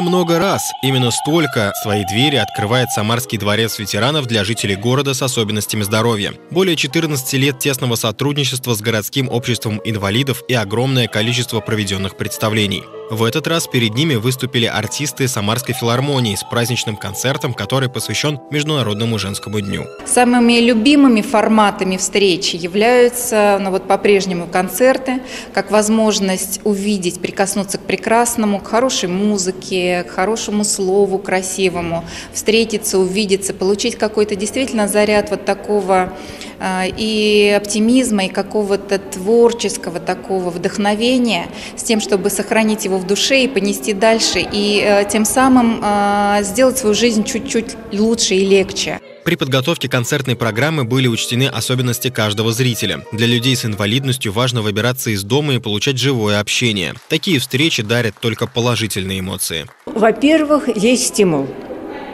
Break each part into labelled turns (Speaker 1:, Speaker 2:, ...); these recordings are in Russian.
Speaker 1: много-много раз. Именно столько свои двери открывает Самарский дворец ветеранов для жителей города с особенностями здоровья. Более 14 лет тесного сотрудничества с городским обществом инвалидов и огромное количество проведенных представлений. В этот раз перед ними выступили артисты Самарской филармонии с праздничным концертом, который посвящен Международному женскому дню.
Speaker 2: Самыми любимыми форматами встречи являются ну вот по-прежнему концерты, как возможность увидеть, прикоснуться к прекрасному, к хорошей музыке, к хорошему слову красивому, встретиться, увидеться, получить какой-то действительно заряд вот такого и оптимизма, и какого-то творческого такого вдохновения с тем, чтобы сохранить его в душе и понести дальше, и э, тем самым а, сделать свою жизнь чуть-чуть лучше и легче.
Speaker 1: При подготовке концертной программы были учтены особенности каждого зрителя. Для людей с инвалидностью важно выбираться из дома и получать живое общение. Такие встречи дарят только положительные эмоции.
Speaker 3: Во-первых, есть стимул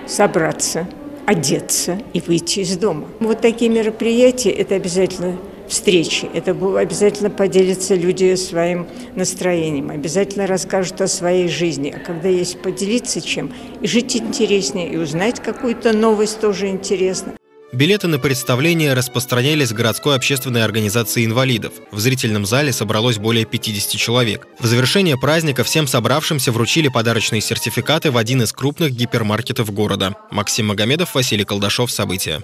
Speaker 3: собраться – одеться и выйти из дома. Вот такие мероприятия – это обязательно встречи. Это обязательно поделятся люди своим настроением, обязательно расскажут о своей жизни. А когда есть поделиться чем, и жить интереснее, и узнать какую-то новость тоже интересно.
Speaker 1: Билеты на представление распространялись городской общественной организации инвалидов. В зрительном зале собралось более 50 человек. В завершение праздника всем собравшимся вручили подарочные сертификаты в один из крупных гипермаркетов города. Максим Магомедов, Василий Колдашов. События.